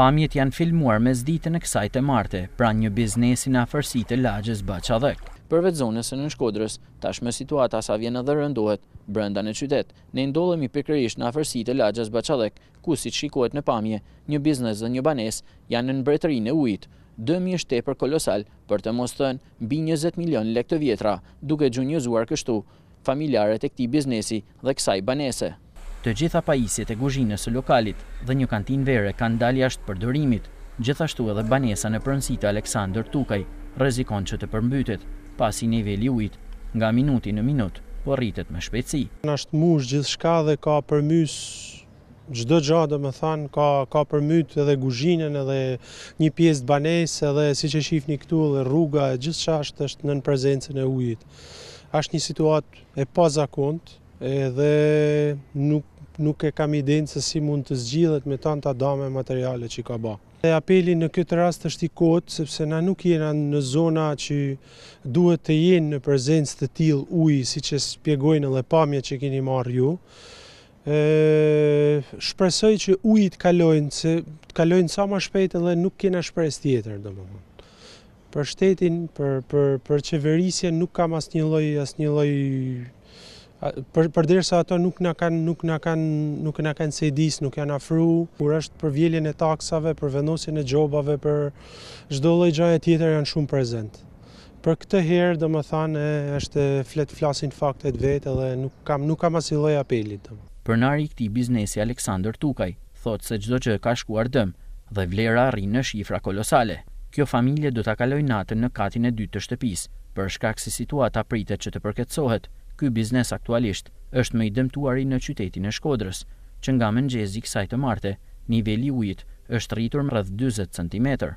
Pamjet janë filmuar mesditën e kësaj të marte, pranë një biznesi në afërsi të lagjes Bahçallëk. Përveç zonës së Nënshkodrës, tashmë situata sa vjen edhe rëndohet brenda në qytet. Ne ndodhemi pikërisht në afërsi të lagjes Bahçallëk, ku siç shikohet në pamje, një biznes dhe një banesë janë nën mbretërinë e ujit. Dëmi është tepër kolosal, për të mos thënë, mbi njëzet milionë lekë të vjetra, duke gjunjëzuar kështu familjarët e këtij biznesi dhe kësaj banese. Të gjitha pajisjet e kuzhinës së lokalit dhe një kantinë vere kanë dalë jashtë përdorimit, gjithashtu edhe banesa në pronësi të Aleksandër Tukaj rrezikon që të përmbytet, pasi niveli i ujit nga minuti në minutë po rritet me shpejtësi. Asht mush gjithçka dhe ka përmbys Çdo gja, domethënë ka ka përmyt edhe guzhinën edhe një pjesë të banesës edhe siç e shihni këtu edhe rruga e gjithçka është është nën prezencën e ujit. Është një situatë e pazakontë edhe nuk nuk e kam idenë se si mund të zgjidhet me tanë ato dame materiale që ka ba. Dhe apeli në këtë rast është i kotë, sepse na nuk jena në zona që duhet të jenë në prezencë të tillë uji, si që shpjegojnë edhe pamjet që kini marrë ju. Shpresoj që ujët të kalojnë, se të kalojnë sa ma shpejtë dhe nuk kena shpresë tjetër, domethanë. Për shtetin, për, për, për qeverisjen, nuk kam asnjë lloj, asnjë lloj, për, përderisa ato nuk na kanë, nuk na kanë, nuk na kanë sejdis, nuk janë afru, kur është për vjeljen e taksave, për vendosjen e gjobave, për çdo lloj gjaje tjetër janë shumë prezent. Për këtë herë domethanë është flet flasin faktet vetë edhe nuk kam nuk kam asnjë lloj apeli. Pronari i këtij biznesi Aleksandër Tukaj thotë se çdo gjë ka shkuar dëm dhe vlera arrin në shifra kolosale. Kjo familje do ta kalojë natën në katin e dytë të shtëpisë për shkak se situata pritet që të përkeqësohet. Ky biznes aktualisht është më i dëmtuari në qytetin e Shkodrës. Që nga mëngjezi i kësaj të marte, niveli i ujit është rritur rreth dyzet centimetër.